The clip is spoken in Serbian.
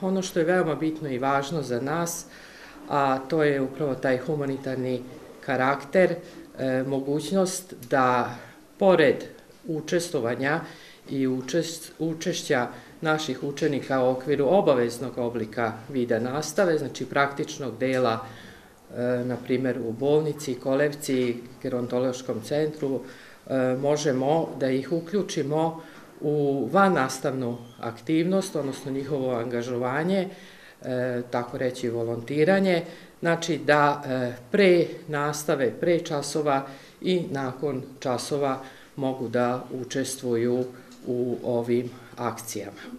Ono što je veoma bitno i važno za nas, a to je upravo taj humanitarni karakter, e, mogućnost da pored učestovanja i učest, učešća naših učenika u okviru obaveznog oblika vida nastave, znači praktičnog dela, e, na primer u bolnici, kolevci, gerontološkom centru, e, možemo da ih uključimo u van nastavnu aktivnost, odnosno njihovo angažovanje, e, tako reći volontiranje, znači da e, pre nastave, pre časova i nakon časova mogu da učestvuju u ovim akcijama.